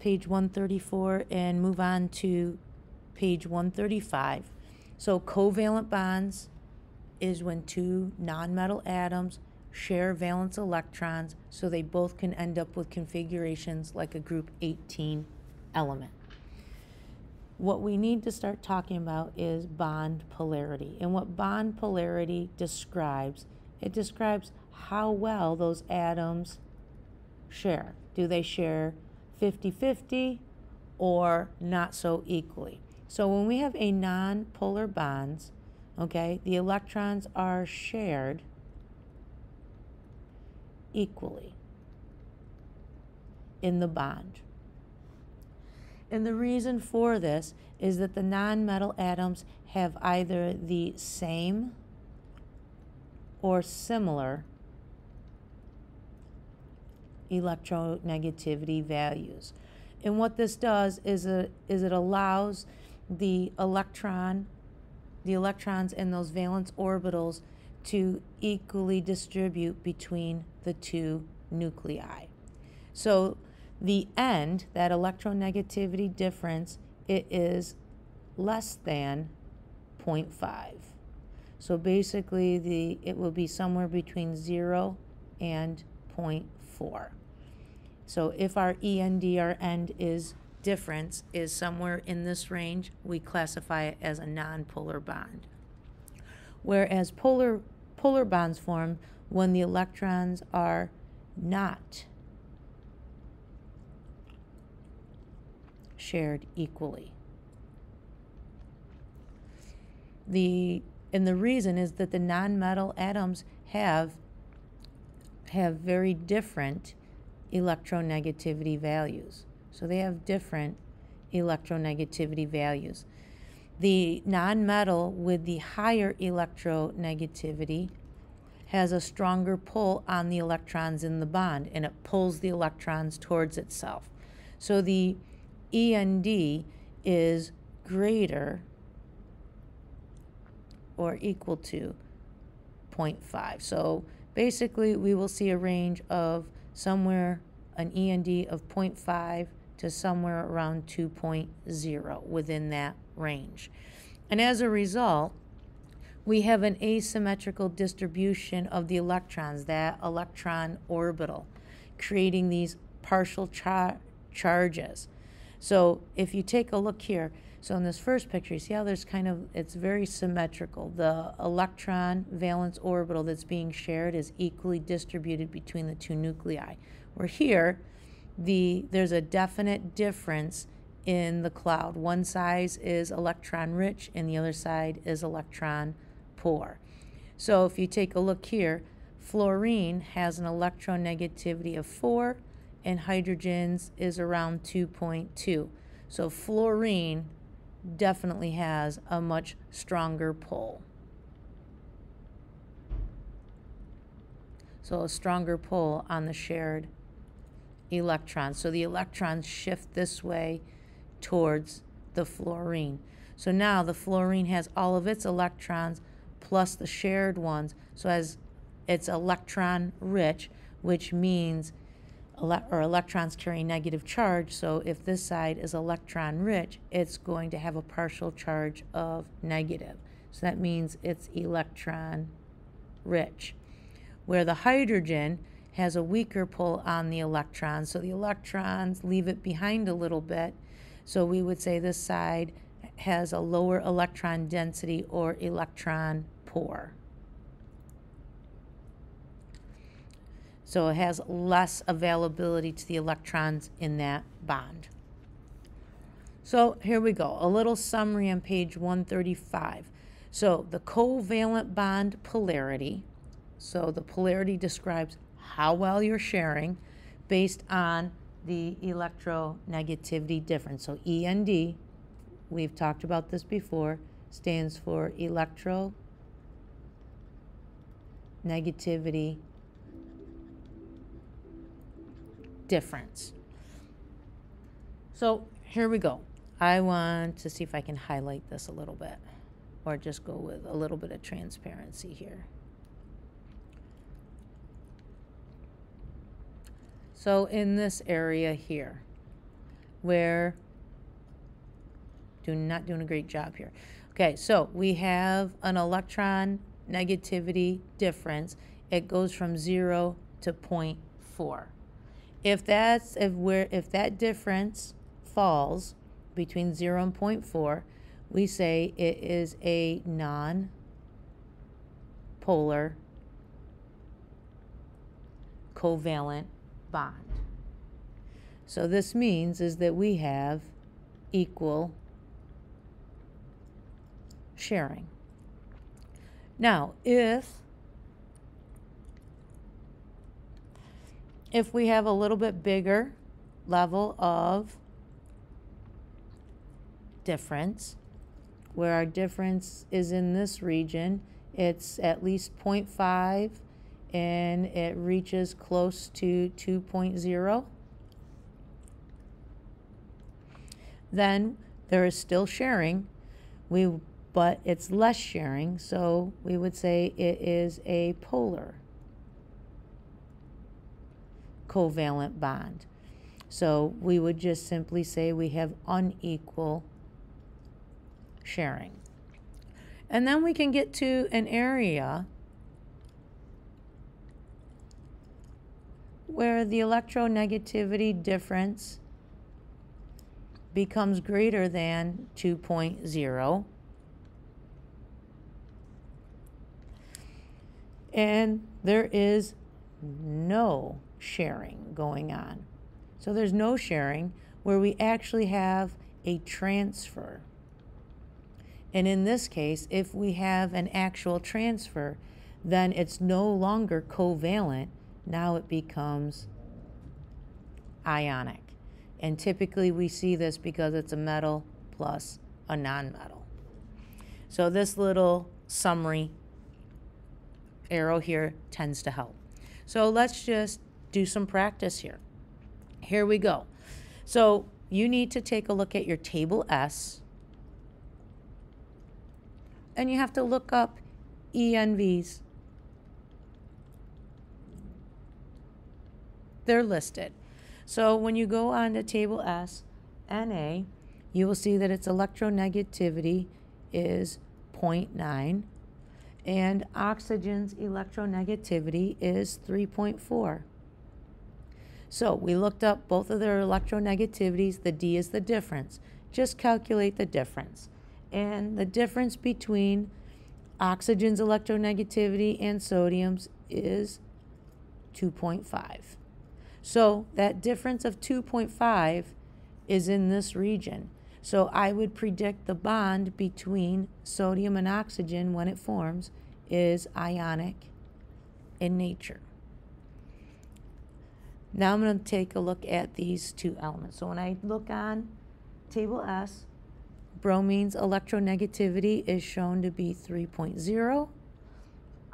page 134 and move on to page 135. So covalent bonds is when two nonmetal atoms share valence electrons so they both can end up with configurations like a group 18 element. What we need to start talking about is bond polarity. And what bond polarity describes, it describes how well those atoms share. Do they share 50-50 or not so equally? So when we have a non-polar bonds, okay, the electrons are shared equally in the bond. And the reason for this is that the nonmetal atoms have either the same or similar electronegativity values. And what this does is, a, is it allows the electron, the electrons in those valence orbitals to equally distribute between the two nuclei. So the end, that electronegativity difference, it is less than 0.5. So basically the it will be somewhere between 0 and 0.4. So if our END, our end is difference is somewhere in this range, we classify it as a nonpolar bond. Whereas polar, polar bonds form when the electrons are not shared equally. The, and the reason is that the nonmetal atoms have, have very different electronegativity values. So they have different electronegativity values. The nonmetal with the higher electronegativity has a stronger pull on the electrons in the bond and it pulls the electrons towards itself. So the END is greater or equal to 0.5. So basically we will see a range of somewhere an END of 0.5 to somewhere around 2.0 within that range. And as a result, we have an asymmetrical distribution of the electrons, that electron orbital, creating these partial char charges. So if you take a look here, so in this first picture, you see how there's kind of, it's very symmetrical. The electron valence orbital that's being shared is equally distributed between the two nuclei. Where here, the there's a definite difference in the cloud. One side is electron rich and the other side is electron poor. So if you take a look here, fluorine has an electronegativity of 4 and hydrogen's is around 2.2. So fluorine definitely has a much stronger pull. So a stronger pull on the shared electrons. So the electrons shift this way towards the fluorine. So now the fluorine has all of its electrons plus the shared ones. So as it's electron rich, which means ele or electrons carry negative charge. So if this side is electron rich, it's going to have a partial charge of negative. So that means it's electron rich. Where the hydrogen has a weaker pull on the electrons. So the electrons leave it behind a little bit. So we would say this side has a lower electron density or electron poor. So it has less availability to the electrons in that bond. So here we go, a little summary on page 135. So the covalent bond polarity, so the polarity describes how well you're sharing based on the electronegativity difference. So END, we've talked about this before, stands for electronegativity difference. So here we go. I want to see if I can highlight this a little bit or just go with a little bit of transparency here. So in this area here, where do not doing a great job here. Okay, so we have an electron negativity difference. It goes from 0 to 0.4. If that's if we're if that difference falls between 0 and 0.4, we say it is a non-polar covalent bond. So this means is that we have equal sharing. Now, if if we have a little bit bigger level of difference, where our difference is in this region, it's at least 0.5 and it reaches close to 2.0, then there is still sharing. We but it's less sharing, so we would say it is a polar covalent bond. So we would just simply say we have unequal sharing. And then we can get to an area where the electronegativity difference becomes greater than 2.0 and there is no sharing going on. So there's no sharing where we actually have a transfer. And in this case, if we have an actual transfer, then it's no longer covalent. Now it becomes ionic. And typically we see this because it's a metal plus a nonmetal. So this little summary arrow here tends to help. So let's just do some practice here. Here we go. So you need to take a look at your table S and you have to look up ENVs. They're listed. So when you go on to table S, Na, you will see that its electronegativity is 0.9 and oxygen's electronegativity is 3.4. So we looked up both of their electronegativities. The D is the difference. Just calculate the difference. And the difference between oxygen's electronegativity and sodium's is 2.5. So that difference of 2.5 is in this region. So I would predict the bond between sodium and oxygen when it forms is ionic in nature. Now I'm going to take a look at these two elements. So when I look on table S, bromine's electronegativity is shown to be 3.0.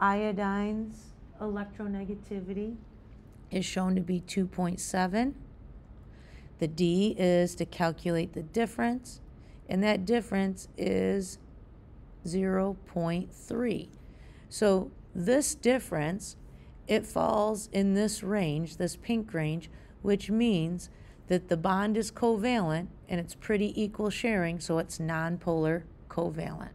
Iodine's electronegativity is shown to be 2.7. The D is to calculate the difference, and that difference is 0.3. So this difference, it falls in this range, this pink range, which means that the bond is covalent and it's pretty equal sharing, so it's nonpolar covalent.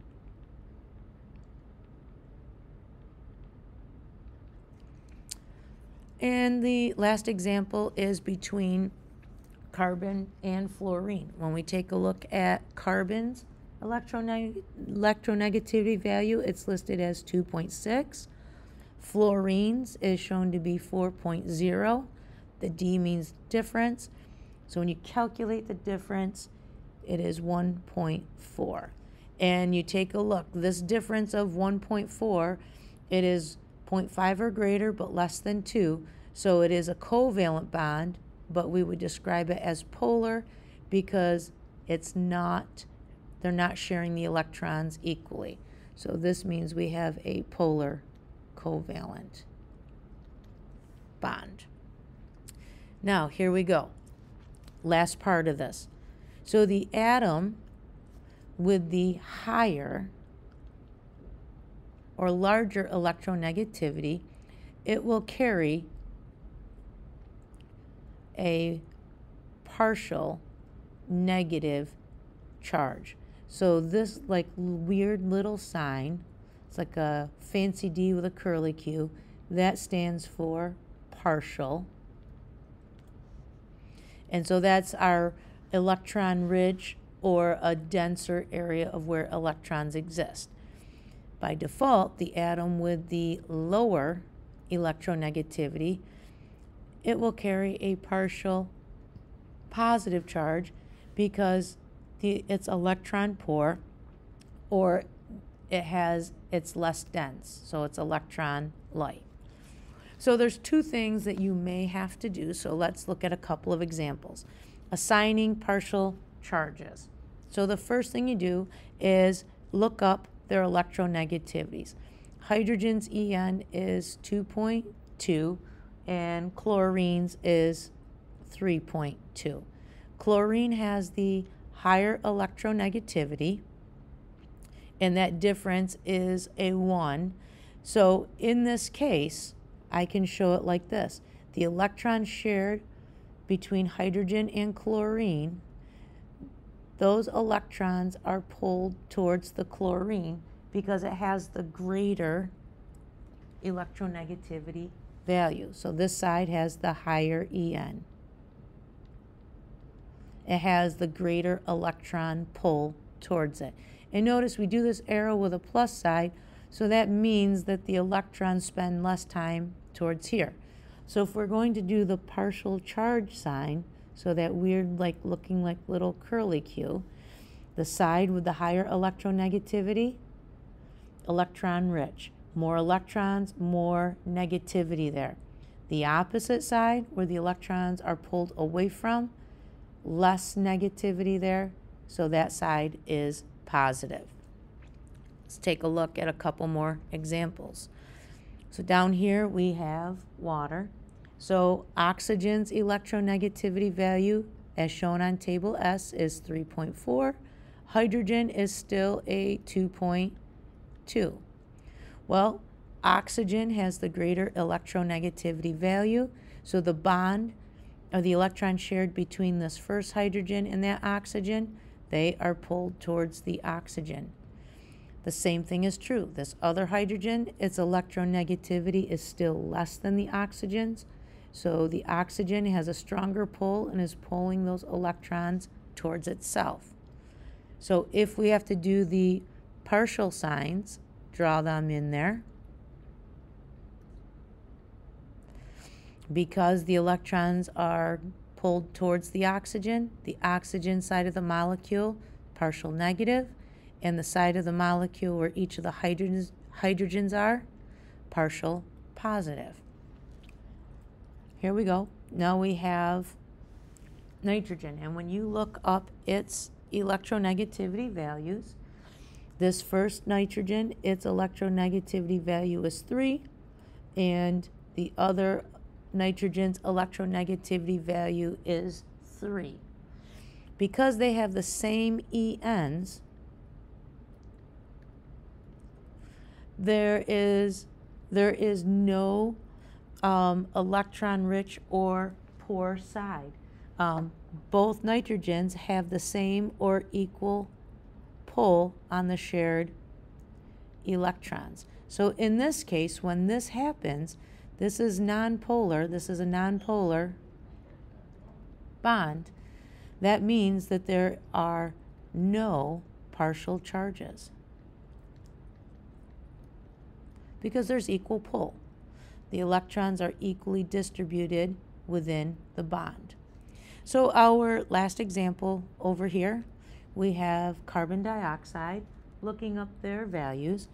And the last example is between carbon and fluorine. When we take a look at carbon's electroneg electronegativity value, it's listed as 2.6. Fluorine's is shown to be 4.0. The D means difference. So when you calculate the difference, it is 1.4. And you take a look, this difference of 1.4, it is 0.5 or greater, but less than 2. So it is a covalent bond but we would describe it as polar because it's not, they're not sharing the electrons equally. So this means we have a polar covalent bond. Now, here we go. Last part of this. So the atom with the higher or larger electronegativity, it will carry a partial negative charge. So this like weird little sign, it's like a fancy D with a curly Q, that stands for partial. And so that's our electron rich or a denser area of where electrons exist. By default, the atom with the lower electronegativity, it will carry a partial positive charge because the, it's electron poor or it has it's less dense, so it's electron light. So there's two things that you may have to do. So let's look at a couple of examples. Assigning partial charges. So the first thing you do is look up their electronegativities. Hydrogen's EN is 2.2 and chlorine's is 3.2. Chlorine has the higher electronegativity and that difference is a 1. So in this case, I can show it like this. The electrons shared between hydrogen and chlorine, those electrons are pulled towards the chlorine because it has the greater electronegativity value. So this side has the higher EN. It has the greater electron pull towards it. And notice we do this arrow with a plus side, so that means that the electrons spend less time towards here. So if we're going to do the partial charge sign, so that weird like looking like little curly Q, the side with the higher electronegativity, electron rich. More electrons, more negativity there. The opposite side, where the electrons are pulled away from, less negativity there, so that side is positive. Let's take a look at a couple more examples. So down here we have water. So oxygen's electronegativity value, as shown on table S, is 3.4. Hydrogen is still a 2.2. Well, oxygen has the greater electronegativity value, so the bond or the electron shared between this first hydrogen and that oxygen, they are pulled towards the oxygen. The same thing is true. This other hydrogen, its electronegativity is still less than the oxygen's. So the oxygen has a stronger pull and is pulling those electrons towards itself. So if we have to do the partial signs, draw them in there. Because the electrons are pulled towards the oxygen, the oxygen side of the molecule, partial negative, and the side of the molecule where each of the hydrogens, hydrogens are, partial positive. Here we go. Now we have nitrogen. And when you look up its electronegativity values, this first nitrogen, its electronegativity value is 3, and the other nitrogen's electronegativity value is 3. Because they have the same ENs, there is there is no um, electron rich or poor side. Um, both nitrogens have the same or equal pull on the shared electrons. So in this case, when this happens, this is nonpolar, this is a nonpolar bond. That means that there are no partial charges because there's equal pull. The electrons are equally distributed within the bond. So our last example over here, we have carbon dioxide, looking up their values.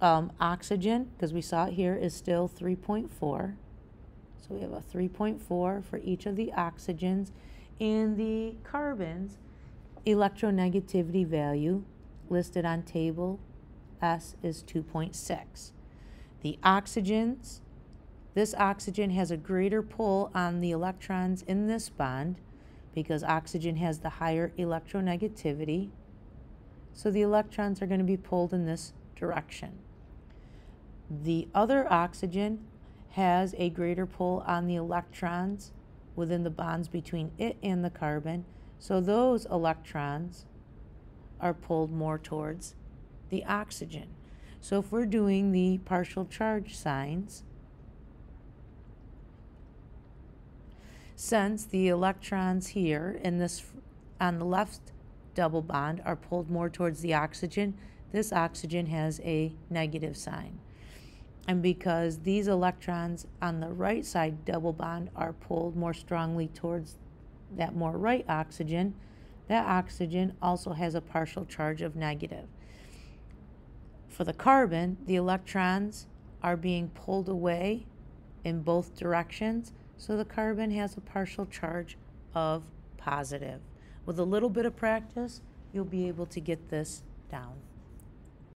Um, oxygen, because we saw it here, is still 3.4. So we have a 3.4 for each of the oxygens. And the carbons, electronegativity value listed on table S is 2.6. The oxygens, this oxygen has a greater pull on the electrons in this bond because oxygen has the higher electronegativity. So the electrons are going to be pulled in this direction. The other oxygen has a greater pull on the electrons within the bonds between it and the carbon So those electrons are pulled more towards the oxygen. So if we're doing the partial charge signs, since the electrons here in this on the left double bond are pulled more towards the oxygen, this oxygen has a negative sign. And because these electrons on the right side double bond are pulled more strongly towards that more right oxygen, that oxygen also has a partial charge of negative. For the carbon, the electrons are being pulled away in both directions, so the carbon has a partial charge of positive. With a little bit of practice, you'll be able to get this down.